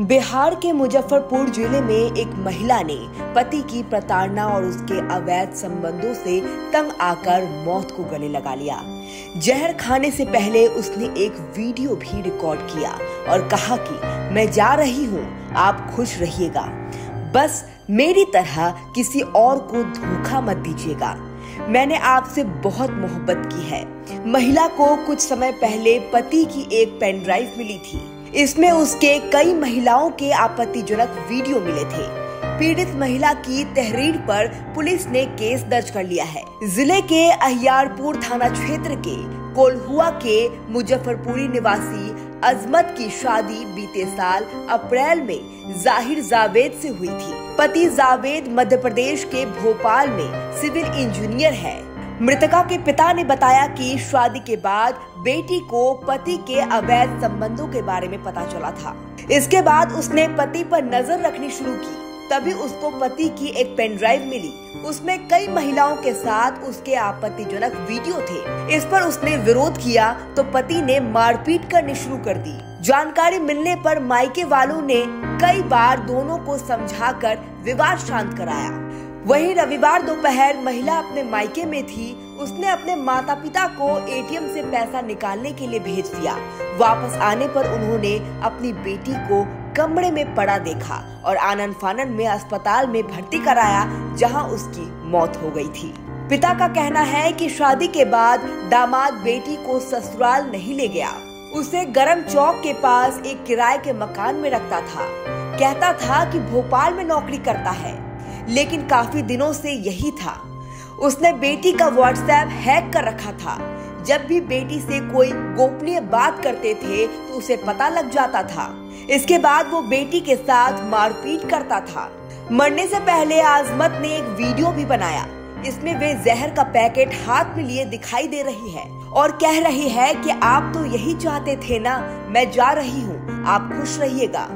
बिहार के मुजफ्फरपुर ज़िले में एक महिला ने पति की प्रताड़ना और उसके अवैध संबंधों से तंग आकर मौत को गले लगा लिया। जहर खाने से पहले उसने एक वीडियो भी रिकॉर्ड किया और कहा कि, मैं जा रही हूँ, आप खुश रहिएगा। बस मेरी तरह किसी और को धोखा मत दीजिएगा। मैंने आपसे बहुत मोहब्बत की है। महिला को कुछ समय पहले पति की एक पेन ड्राइव मिली थी। इसमें उसके कई महिलाओं के आपत्तिजनक वीडियो मिले थे। पीड़ित महिला की तहरीर पर पुलिस ने केस दर्ज कर लिया है। ज़िले के अहियारपुर थाना क्षेत्र के कोलहुआ के मुजफ्फरपुरी निवासी अजमत की शादी बीते साल अप्रैल में ज़ाहिर जावेद से हुई थी। पति जावेद मध्य प्रदेश के भोपाल में सिविल इंजीनियर है। मृतका के पिता ने बताया कि शादी के बाद बेटी को पति के अवैध संबंधों के बारे में पता चला था। इसके बाद उसने पति पर नज़र रखनी शुरू की। तभी उसको पति की एक पेन ड्राइव मिली। उसमें कई महिलाओं के साथ उसके आपत्तिजनक वीडियो थे। इस पर उसने विरोध किया तो पति ने मारपीट करनी शुरू कर दी। जानकारी मिलने पर मायके वालों ने कई बार दोनों को समझाकर विवाद शांत कराया। वहीं रविवार दोपहर महिला अपने मायके में थी। उसने अपने माता पिता को एटीएम से पैसा निकालने के लिए भेज दिया। वापस आने पर उन्होंने अपनी बेटी को कमरे में पड़ा देखा और आनंद फानन में अस्पताल में भर्ती कराया, जहाँ उसकी मौत हो गई थी। पिता का कहना है कि शादी के बाद दामाद बेटी को ससुराल नहीं ले गया। उसे गरम चौक के पास एक किराए के मकान में रखता था। कहता था कि भोपाल में नौकरी करता है। लेकिन काफ़ी दिनों से यही था। उसने बेटी का व्हाट्सएप हैक कर रखा था। जब भी बेटी से कोई गोपनीय बात करते थे तो उसे पता लग जाता था। इसके बाद वो बेटी के साथ मारपीट करता था। मरने से पहले आजमत ने एक वीडियो भी बनाया। इसमें वे जहर का पैकेट हाथ में लिए दिखाई दे रही है और कह रही है कि आप तो यही चाहते थे ना, मैं जा रही हूँ, आप खुश रहिएगा।